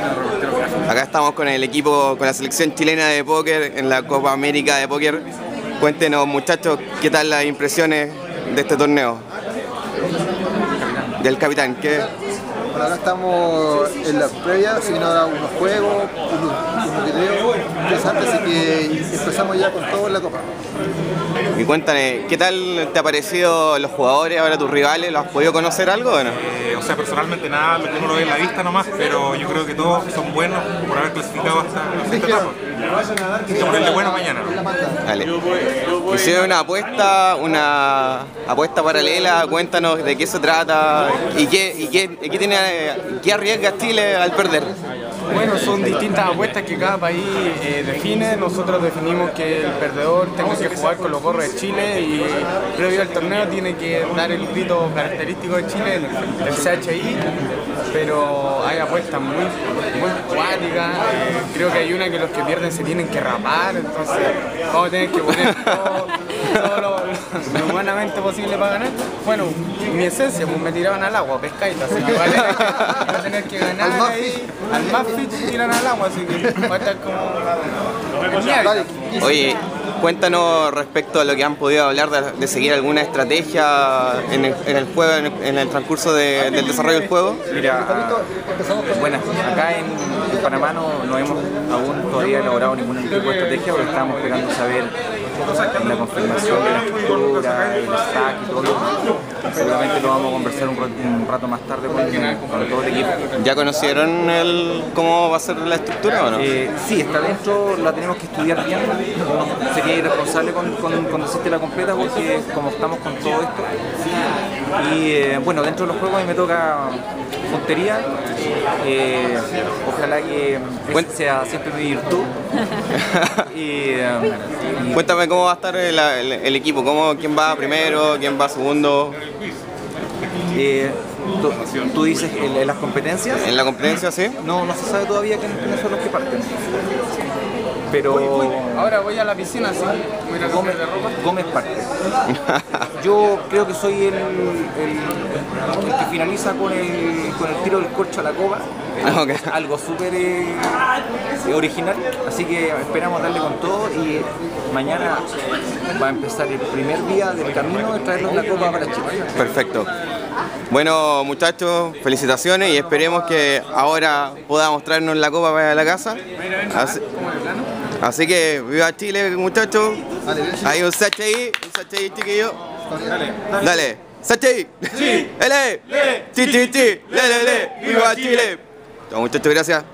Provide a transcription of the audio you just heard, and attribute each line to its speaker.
Speaker 1: Acá estamos con el equipo, con la selección chilena de póker en la Copa América de Póker. Cuéntenos muchachos, ¿qué tal las impresiones de este torneo? Del capitán, ¿qué?
Speaker 2: Bueno, acá estamos en la previa, se vino a dar unos juegos, unos, interesantes, así que empezamos ya con todo en la Copa.
Speaker 1: Y cuéntame, ¿qué tal te ha parecido los jugadores, ahora tus rivales? ¿Los has podido conocer algo o no?
Speaker 3: Eh, o sea, personalmente nada, lo que uno lo ve en la vista nomás, pero yo creo que todos son buenos por haber clasificado hasta, hasta esta etapa. Bueno mañana.
Speaker 1: Dale. Hicieron una apuesta, una apuesta paralela, cuéntanos de qué se trata y qué, y qué, y qué tiene, qué arriesga Chile al perder.
Speaker 4: Bueno, son distintas apuestas que cada país eh, define. Nosotros definimos que el perdedor tiene que jugar con los gorros de Chile y previo al torneo tiene que dar el grito característico de Chile, el, el CHI. Pero hay apuestas muy, muy cuáticas. eh, creo que hay una que los que pierden se tienen que rapar, entonces vamos a tener que poner todo, todo lo, lo humanamente posible para ganar. Bueno, mi esencia, pues me tiraban al agua, pescadita, así que va a tener que, va a tener que ganar
Speaker 2: Al
Speaker 4: ahí. Al más fit tiran al agua, así que va a estar como...
Speaker 1: Oye, cuéntanos respecto a lo que han podido hablar de, seguir alguna estrategia en el, juego, en el, transcurso de- del desarrollo del juego.
Speaker 5: Mira, buenas, acá en, Panamá no, no hemos aún todavía elaborado ningún tipo de estrategia porque estamos esperando saber la confirmación de la estructura, el stack y todo. Seguramente lo vamos a conversar un rato, un rato más tarde con, con todo el equipo.
Speaker 1: ¿Ya conocieron el, cómo va a ser la estructura o no?
Speaker 5: Eh, sí, está dentro, la tenemos que estudiar bien. No sería irresponsable con, con, con decirte la completa porque como estamos con todo esto. Y eh, bueno, dentro de los juegos a mí me toca puntería. Eh, ojalá que
Speaker 1: Buen-
Speaker 5: sea siempre mi virtud. y, eh, y-
Speaker 1: Cuéntame cómo va a estar el, el- el equipo, cómo, quién va primero, quién va segundo
Speaker 5: eh, tú, tú dices en, en las competencias.
Speaker 1: en la competencia, ¿sí?
Speaker 5: No, no se sabe todavía quiénes son los que parten. Pero
Speaker 4: Ahora voy a la piscina. Voy a a
Speaker 5: Gómez,
Speaker 4: de ropa.
Speaker 5: Gómez parte. Yo creo que soy el, el- el que finaliza con el, con el tiro del corcho a la coba.
Speaker 1: Ah, ok.
Speaker 5: Algo súper eh, original. Así que esperamos darle con todo y mañana va a empezar el primer día del camino de traernos la copa para Chile.
Speaker 1: Perfecto. Bueno, muchachos, felicitaciones y esperemos que ahora podamos traernos la copa para la casa. Así, así que viva Chile, muchachos.
Speaker 2: Dale,
Speaker 1: Hay un CHI, un CHI chiquillo. Dale. CHI. Sí. L. Chi, chi, chi. Le, le, le. Viva Chile. Muchachos, gracias.